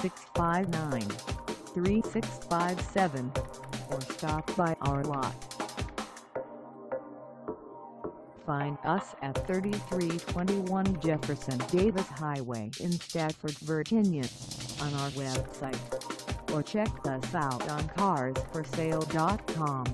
659 3657 or stop by our lot. Find us at 3321 Jefferson Davis Highway in Stafford, Virginia on our website or check us out on carsforsale.com.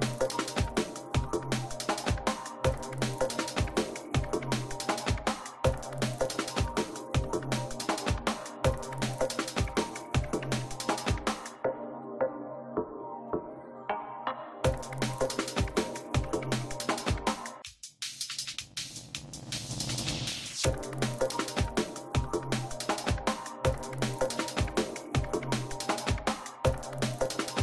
Thank